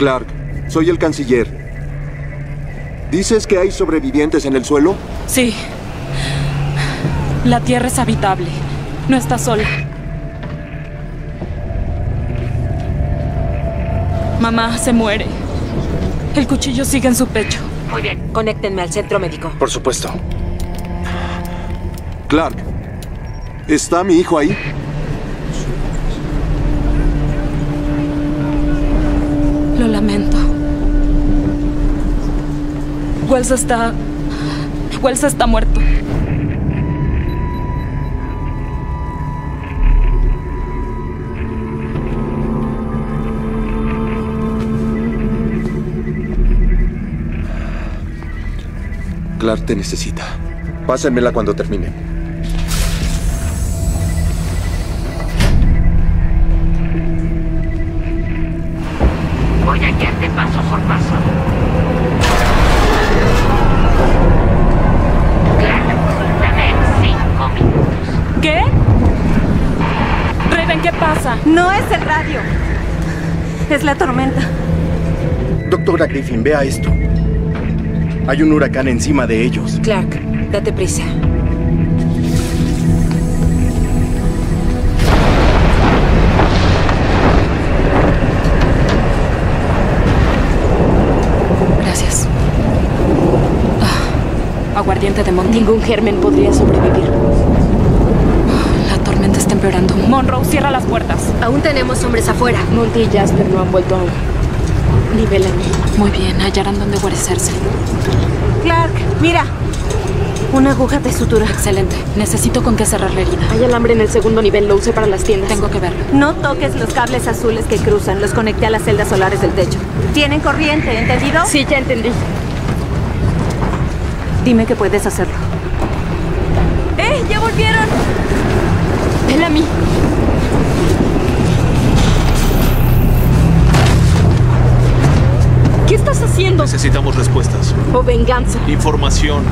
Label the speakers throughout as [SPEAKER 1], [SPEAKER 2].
[SPEAKER 1] Clark, soy el canciller. ¿Dices que hay sobrevivientes en el suelo?
[SPEAKER 2] Sí. La Tierra es habitable. No estás sola. Mamá se muere. El cuchillo sigue en su pecho.
[SPEAKER 3] Muy bien. Conéctenme al centro médico.
[SPEAKER 4] Por supuesto.
[SPEAKER 1] Clark, ¿está mi hijo ahí?
[SPEAKER 2] Lo lamento. Wells está... Wells está muerto.
[SPEAKER 1] Clark te necesita. Pásenmela cuando termine.
[SPEAKER 2] ¿Qué pasa?
[SPEAKER 5] No es el radio. Es la tormenta.
[SPEAKER 4] Doctora Griffin, vea esto. Hay un huracán encima de ellos.
[SPEAKER 3] Clark, date prisa.
[SPEAKER 2] Gracias. Ah, aguardiente de Monty.
[SPEAKER 6] Ningún germen podría sobrevivir.
[SPEAKER 2] Monroe, cierra las puertas.
[SPEAKER 6] Aún tenemos hombres afuera. Monty y Jasper no han vuelto aún. Ni Bellamy.
[SPEAKER 2] Muy bien, hallarán dónde guarecerse.
[SPEAKER 5] Clark, mira. Una aguja de sutura.
[SPEAKER 2] Excelente. Necesito con qué cerrar la herida.
[SPEAKER 6] Hay alambre en el segundo nivel, lo usé para las tiendas.
[SPEAKER 2] Tengo que verlo.
[SPEAKER 5] No toques los cables azules que cruzan. Los conecté a las celdas solares del techo. Tienen corriente, ¿entendido?
[SPEAKER 6] Sí, ya entendí.
[SPEAKER 5] Dime que puedes hacerlo.
[SPEAKER 6] Haciendo?
[SPEAKER 7] Necesitamos respuestas.
[SPEAKER 6] O venganza.
[SPEAKER 7] Información.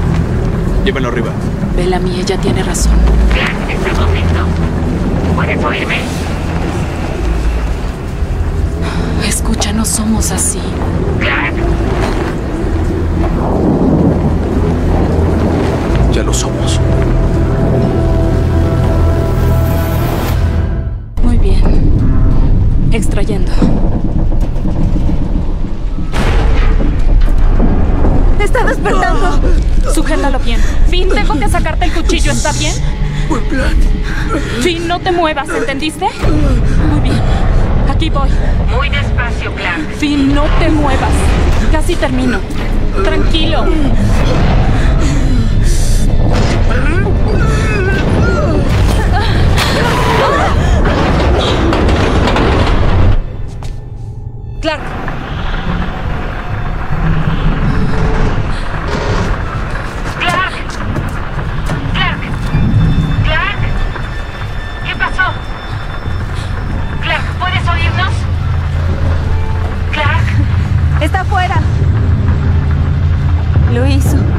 [SPEAKER 7] Llévenlo arriba.
[SPEAKER 2] Bellamy, ella tiene razón.
[SPEAKER 3] ¿Puedes oírme?
[SPEAKER 2] Escucha, no somos así.
[SPEAKER 7] Ya lo somos.
[SPEAKER 2] Muy bien. Extrayendo.
[SPEAKER 5] ¡Está despertando!
[SPEAKER 2] Sujétalo bien. Finn, tengo que sacarte el cuchillo, ¿está bien?
[SPEAKER 7] Buen plan.
[SPEAKER 2] Finn, no te muevas, ¿entendiste? Muy bien. Aquí voy.
[SPEAKER 3] muy despacio, Clark.
[SPEAKER 2] Finn, no te muevas. Casi termino. Tranquilo.
[SPEAKER 3] Clark, isso.